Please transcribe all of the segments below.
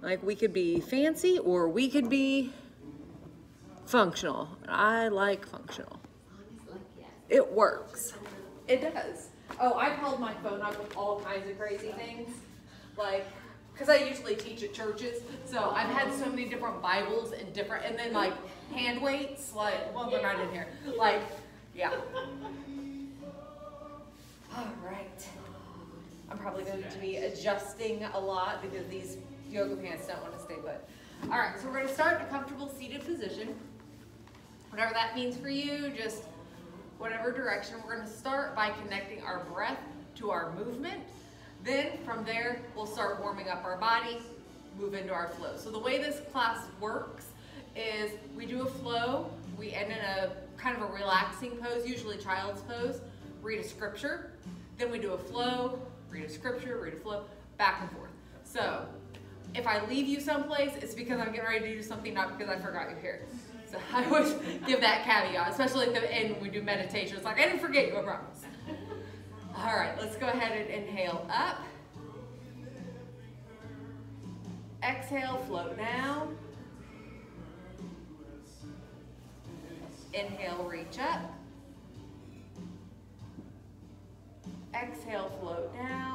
Like we could be fancy or we could be functional. I like functional. It works. It does. Oh, I've held my phone up with all kinds of crazy things. Like, because I usually teach at churches, so I've had so many different Bibles and different, and then like hand weights, like, well, they're not in here. Like, yeah. All right. I'm probably going to be adjusting a lot because these yoga pants don't want to stay put. All right, so we're going to start in a comfortable seated position. Whatever that means for you, just whatever direction. We're going to start by connecting our breath to our movement. Then from there, we'll start warming up our body, move into our flow. So the way this class works is we do a flow, we end in a kind of a relaxing pose, usually child's pose, read a scripture, then we do a flow, read a scripture, read a flow, back and forth. So if I leave you someplace, it's because I'm getting ready to do something, not because I forgot you're here. So I always give that caveat, especially at the end when we do meditation. It's like, I didn't forget you, I promise. All right, let's go ahead and inhale up. Exhale, float down. Inhale, reach up. Exhale, float down.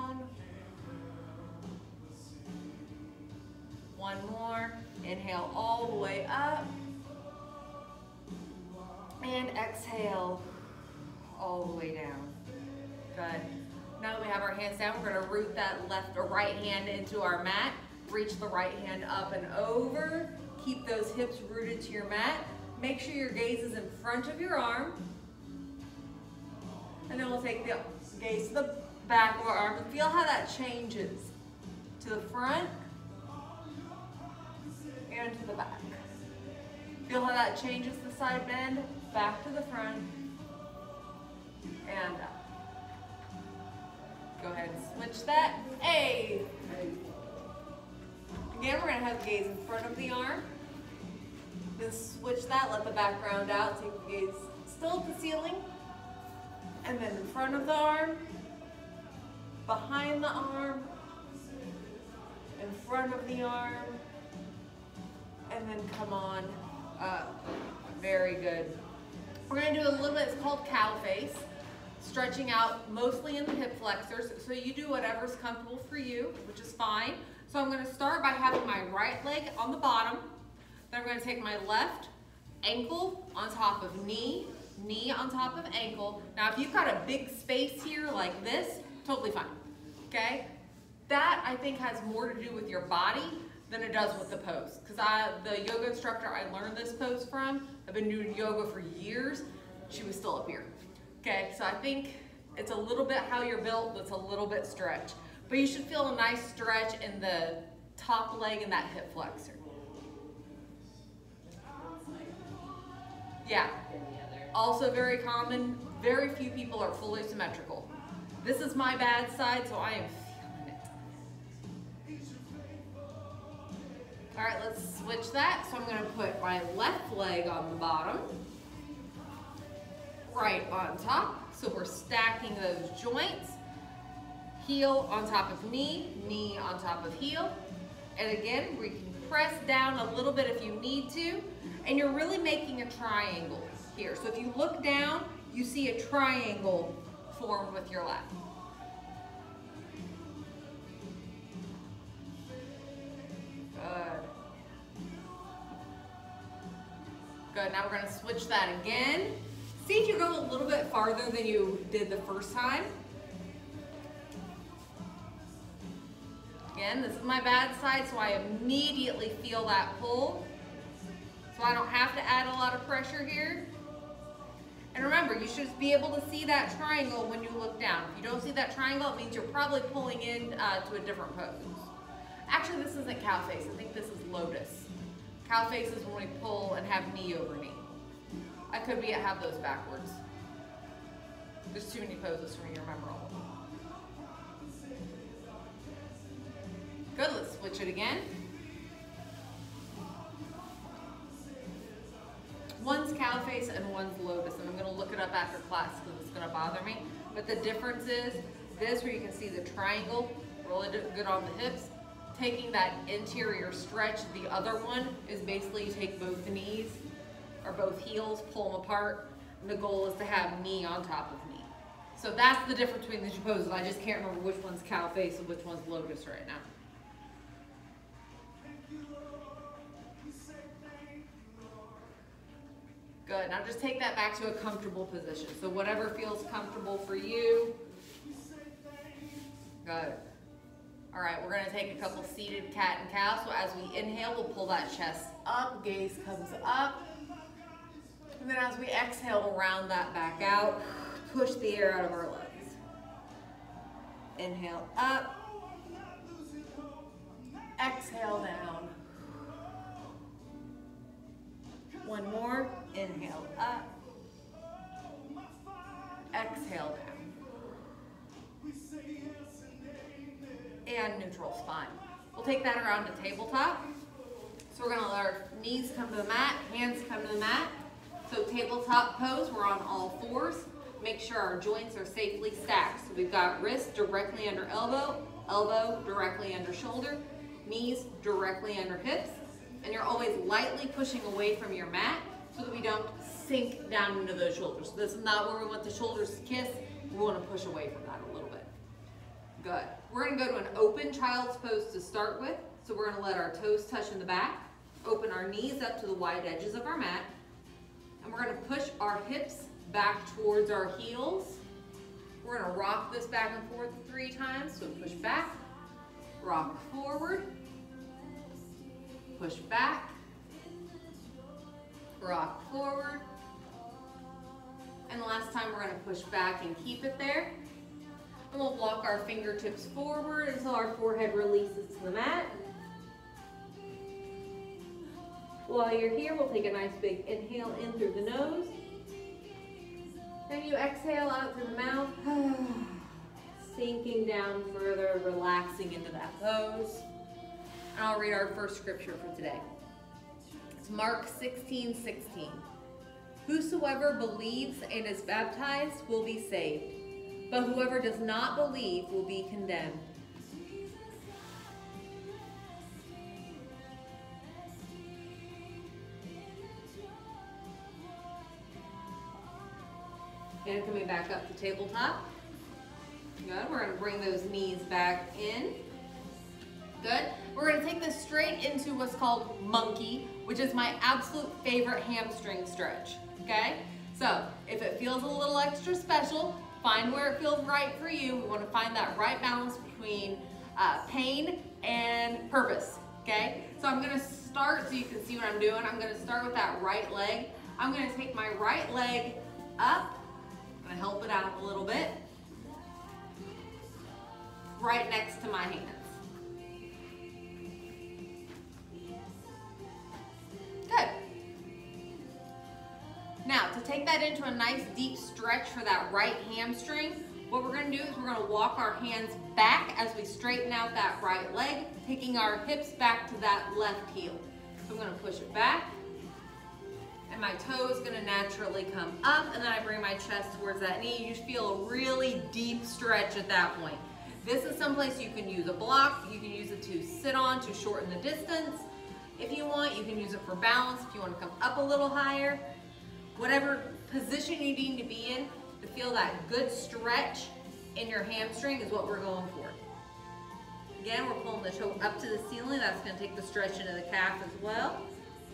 One more. Inhale all the way up. And exhale all the way down. Good. Now that we have our hands down, we're gonna root that left or right hand into our mat. Reach the right hand up and over. Keep those hips rooted to your mat. Make sure your gaze is in front of your arm. And then we'll take the gaze to the back of our arm feel how that changes to the front and to the back. Feel how that changes the side bend, back to the front, and up. Go ahead and switch that. A. Again, we're gonna have the gaze in front of the arm. Then switch that, let the back round out, take the gaze still at the ceiling. And then in front of the arm, behind the arm, in front of the arm, and then come on up. Very good. We're gonna do a little bit, it's called cow face. Stretching out mostly in the hip flexors. So you do whatever's comfortable for you, which is fine. So I'm gonna start by having my right leg on the bottom. Then I'm gonna take my left ankle on top of knee, knee on top of ankle. Now if you've got a big space here like this, totally fine, okay? That I think has more to do with your body than it does with the pose. Because I, the yoga instructor I learned this pose from, I've been doing yoga for years, she was still up here. Okay, so I think it's a little bit how you're built, that's a little bit stretch. But you should feel a nice stretch in the top leg and that hip flexor. Yeah, also very common, very few people are fully symmetrical. This is my bad side, so I am All right, let's switch that. So I'm gonna put my left leg on the bottom, right on top. So we're stacking those joints. Heel on top of knee, knee on top of heel. And again, we can press down a little bit if you need to. And you're really making a triangle here. So if you look down, you see a triangle formed with your lat. Good. Good, now we're gonna switch that again. See if you go a little bit farther than you did the first time. Again, this is my bad side, so I immediately feel that pull. So I don't have to add a lot of pressure here. And remember, you should be able to see that triangle when you look down. If you don't see that triangle, it means you're probably pulling in uh, to a different pose. Actually, this isn't cow face. I think this is lotus. Cow face is when we pull and have knee over knee. I could be at have those backwards. There's too many poses for me to remember all of them. Good, let's switch it again. One's cow face and one's lotus, and I'm gonna look it up after class because it's gonna bother me. But the difference is this where you can see the triangle, really good on the hips. Taking that interior stretch. The other one is basically you take both knees or both heels, pull them apart, and the goal is to have knee on top of knee. So that's the difference between the two poses. I just can't remember which one's cow face and which one's lotus right now. Good, now just take that back to a comfortable position. So whatever feels comfortable for you. Good. All right, we're gonna take a couple seated cat and cow. So as we inhale, we'll pull that chest up, gaze comes up. And then as we exhale, we'll round that back out, push the air out of our lungs. Inhale up, exhale down. One more. Inhale up. Exhale down. And neutral spine. We'll take that around to tabletop. So we're gonna let our knees come to the mat, hands come to the mat. So tabletop pose, we're on all fours. Make sure our joints are safely stacked. So we've got wrist directly under elbow, elbow directly under shoulder, knees directly under hips, and you're always lightly pushing away from your mat so that we don't sink down into those shoulders. This is not where we want the shoulders to kiss. We want to push away from that a little bit. Good. We're going to go to an open child's pose to start with. So we're going to let our toes touch in the back, open our knees up to the wide edges of our mat, and we're going to push our hips back towards our heels. We're going to rock this back and forth three times. So push back, rock forward, push back, rock forward. And the last time we're gonna push back and keep it there. And we'll walk our fingertips forward until our forehead releases to the mat. While you're here, we'll take a nice big inhale in through the nose. Then you exhale out through the mouth. Sinking down further, relaxing into that pose. And I'll read our first scripture for today. It's Mark 16, 16. Whosoever believes and is baptized will be saved, but whoever does not believe will be condemned. And coming back up to tabletop. Good. We're going to bring those knees back in. Good. We're going to take this straight into what's called monkey, which is my absolute favorite hamstring stretch. Okay? So if it feels a little extra special, find where it feels right for you. We want to find that right balance between uh, pain and purpose. Okay? So I'm going to start so you can see what I'm doing. I'm going to start with that right leg. I'm going to take my right leg up. I'm to help it out a little bit. Right next to my hand. That into a nice deep stretch for that right hamstring, what we're gonna do is we're gonna walk our hands back as we straighten out that right leg, taking our hips back to that left heel. So I'm gonna push it back, and my toe is gonna naturally come up, and then I bring my chest towards that knee. You feel a really deep stretch at that point. This is someplace you can use a block, you can use it to sit on to shorten the distance. If you want, you can use it for balance if you wanna come up a little higher. Whatever position you need to be in to feel that good stretch in your hamstring is what we're going for. Again, we're pulling the toe up to the ceiling. That's going to take the stretch into the calf as well.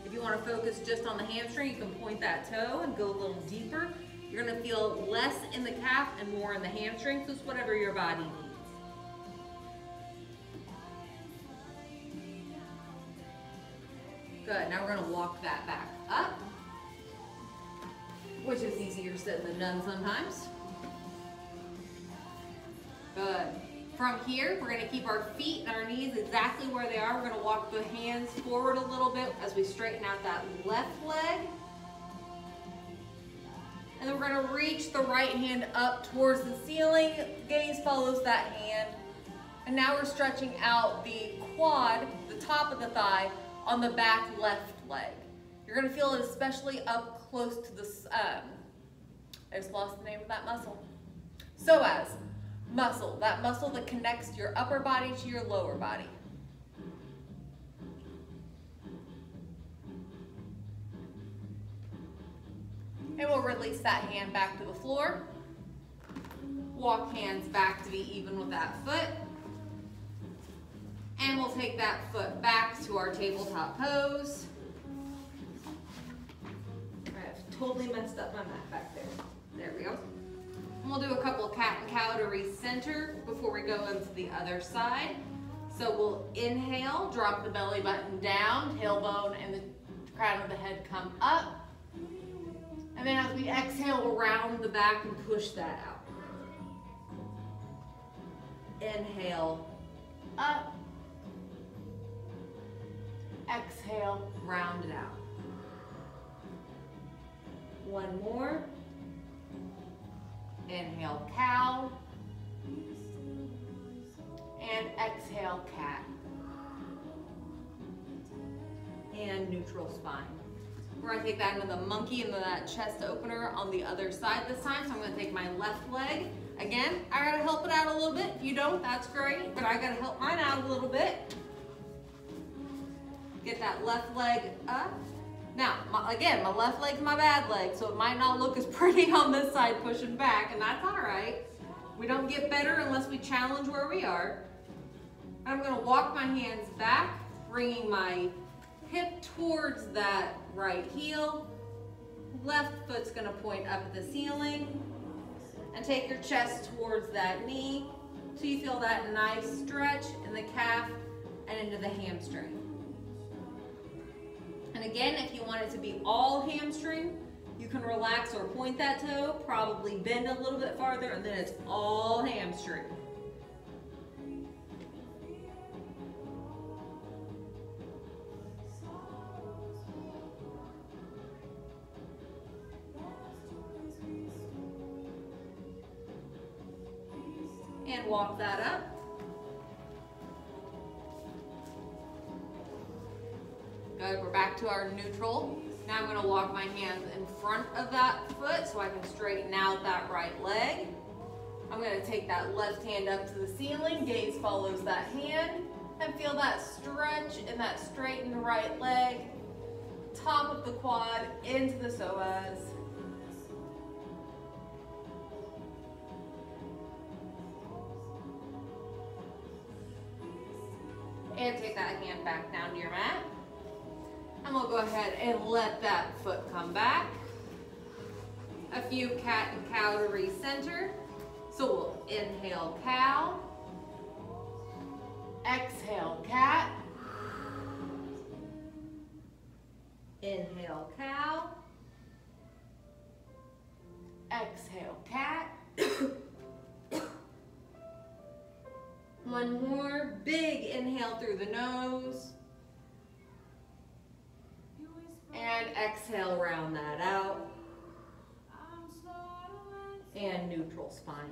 If you want to focus just on the hamstring, you can point that toe and go a little deeper. You're going to feel less in the calf and more in the hamstring, so it's whatever your body needs. Good, now we're going to walk that back up which is easier said than done sometimes. Good. From here, we're gonna keep our feet and our knees exactly where they are. We're gonna walk the hands forward a little bit as we straighten out that left leg. And then we're gonna reach the right hand up towards the ceiling. Gaze follows that hand. And now we're stretching out the quad, the top of the thigh, on the back left leg. You're going to feel it especially up close to this. Um, I just lost the name of that muscle. Psoas muscle, that muscle that connects your upper body to your lower body. And we'll release that hand back to the floor. Walk hands back to be even with that foot. And we'll take that foot back to our tabletop pose. I've totally messed up my mat back there. There we go. And we'll do a couple cat and cow to recenter before we go into the other side. So we'll inhale, drop the belly button down, tailbone and the crown of the head come up. And then as we exhale, round the back and push that out. Inhale, up. Exhale, round it out. One more. Inhale, cow. And exhale, cat. And neutral spine. We're gonna take that into the monkey and that chest opener on the other side this time. So I'm gonna take my left leg. Again, I gotta help it out a little bit. If you don't, that's great, but I gotta help mine out a little bit. Get that left leg up. Now, my, again, my left leg's my bad leg, so it might not look as pretty on this side pushing back, and that's all right. We don't get better unless we challenge where we are. I'm gonna walk my hands back, bringing my hip towards that right heel. Left foot's gonna point up the ceiling. And take your chest towards that knee so you feel that nice stretch in the calf and into the hamstring. And again, if you want it to be all hamstring, you can relax or point that toe, probably bend a little bit farther, and then it's all hamstring. And walk that up. To our neutral. Now I'm gonna walk my hands in front of that foot so I can straighten out that right leg. I'm gonna take that left hand up to the ceiling, gaze follows that hand, and feel that stretch in that straightened right leg, top of the quad into the psoas. And take that hand back down to your mat. And we'll go ahead and let that foot come back. A few cat and cow to recenter. So we'll inhale cow. Exhale cat. Inhale cow. Exhale cat. One more big inhale through the nose. And exhale, round that out. And neutral spine.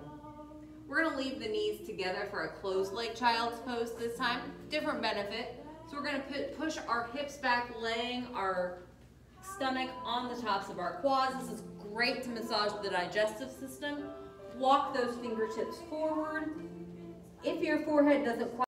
We're gonna leave the knees together for a closed leg child's pose this time. Different benefit. So we're gonna put, push our hips back, laying our stomach on the tops of our quads. This is great to massage the digestive system. Walk those fingertips forward. If your forehead doesn't quite